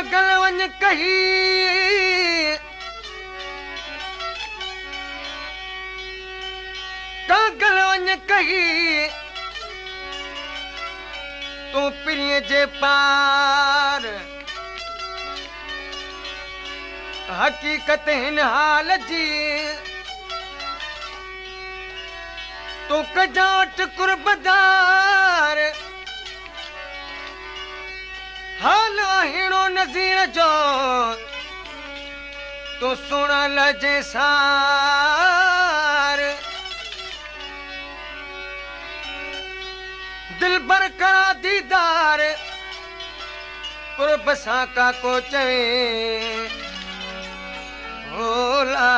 ڪاگل وڃ ڪهي. ڪاگل وڃ ڪهي. تون پريءَ جي پار حقيقت هن حال جي. تون ڪجاٽ ڪربدار नज़ीर जो, तूं सुण लजे सार। दिल भर करा दीदार कुर्ब सां का को चवे होला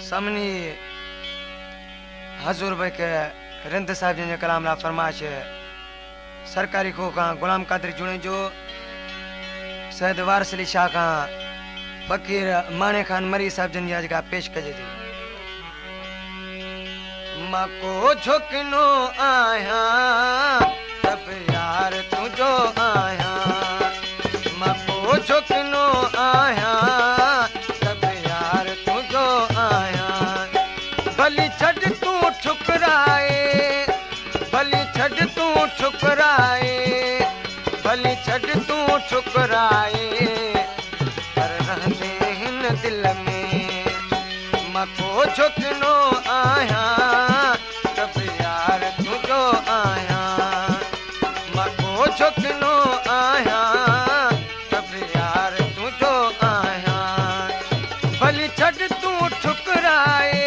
समनी हज़ूर भाई के रिंद साहिब जन कलाम ला फरमाइश सरकारी खो का गुलाम कादरी जुणे जो सैद वारस शाह का फ़कीर माने खान मरी साहिब जन जी का पेश कजे थी। माँ झुकनो आया सब यार तुझो आहियाँ ٺڪرائي پر رهندي هن دل ۾. مان ڪو جهڪنو آهيان سڀ يار تنهنجو آهيان مان ڪو جهڪنو آهيان سڀ يار تنهنجو آهيان ڀلي ڇڏ تون ٺڪرائي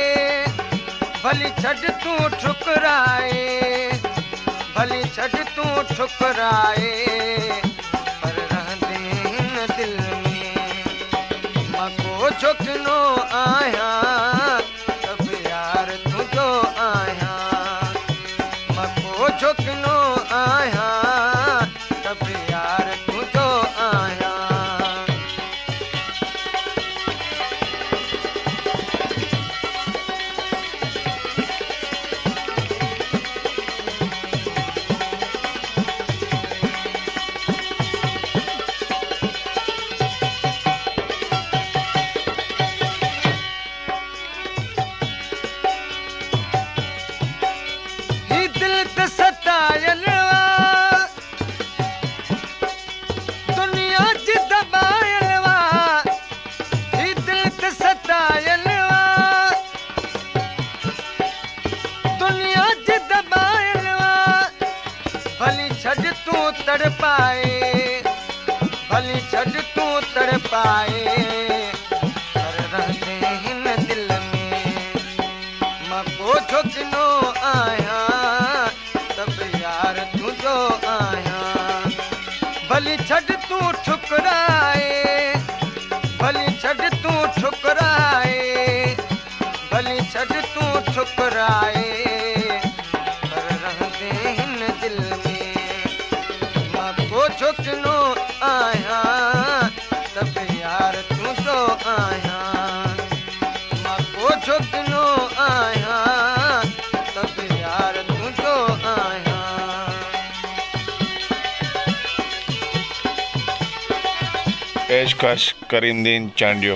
ڀلي ڇڏ تون ٺڪرائي ڀلي ڇڏ تون ٺڪرائي جهڪنو آهيان يار تنهنجو آهيان مان ڪو جهڪنو آهيان छठ तू तर पाए पेशकश करीमदीन चांडियो।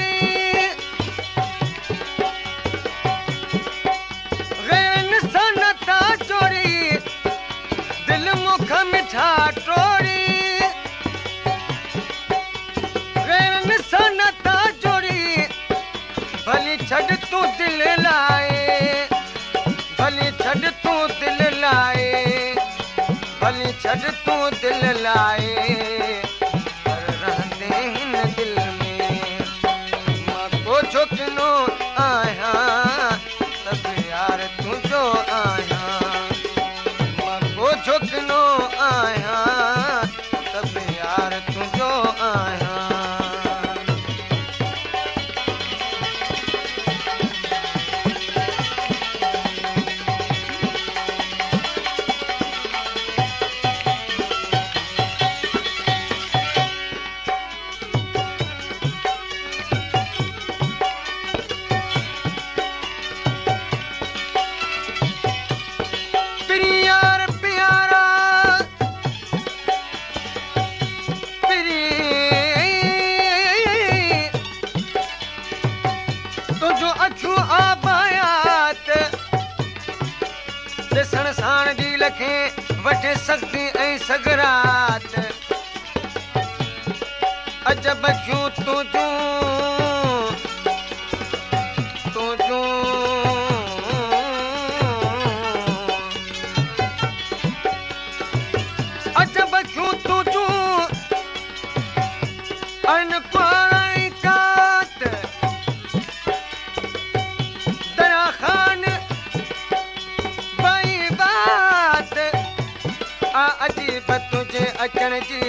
ڀلي ڀلي ڇڏ تون جهڪنو سگهندي ۽ سگرات عجب اکيون تنهنجون تنهنجون عجب ڪيون تجهو؟ ان پارائي اچڻ جي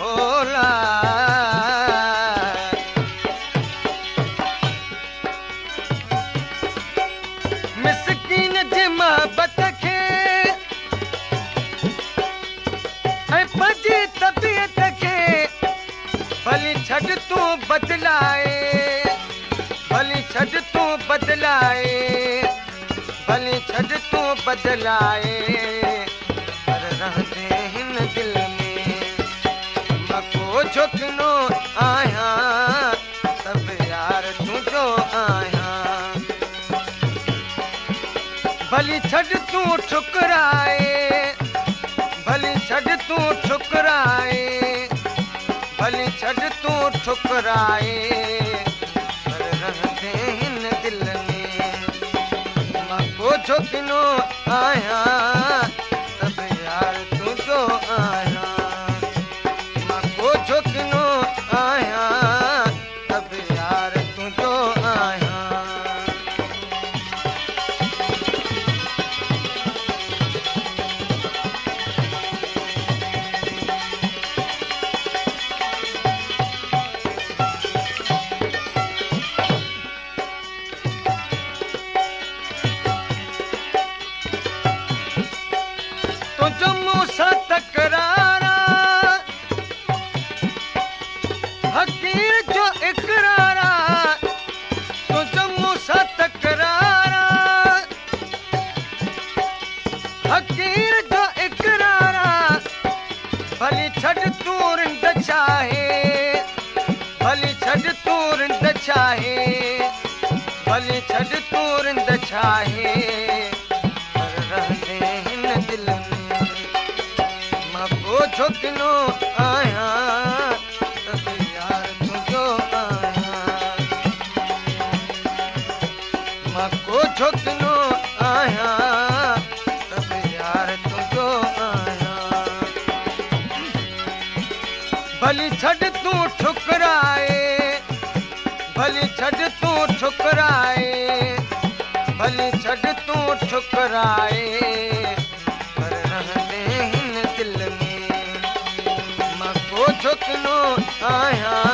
هولا. مسڪين جي محبت کي. ۽ پنهنجي طبيعت کي ڀلي ڇڏ تون بدلائي. ڀلي ڇڏ تون بدلائي. ڀلي ڇڏ تون بدلائي ڀلي ڇڏ تون ٺڪرائي ڀلي ڇڏ تون ٺڪرائي ڀلي ڇڏ تون ٺڪرائي. دل ۾ مان ڪو جهڪنو آهيان تون ڀلي ڇڏ تون رند چاهي پر رهندي هن دل ۾ مان ڪو جهڪنو آهيان تنهنجو آهيان. ڀلي ڇڏ تون ٺڪرائي تون ٺڪرائي ڀلي ڇڏ تون هن دل ۾ مان ڪو جهڪنو آهيان